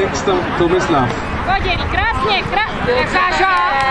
textem Tomislav. Podělí, krásně, krásně, krásně.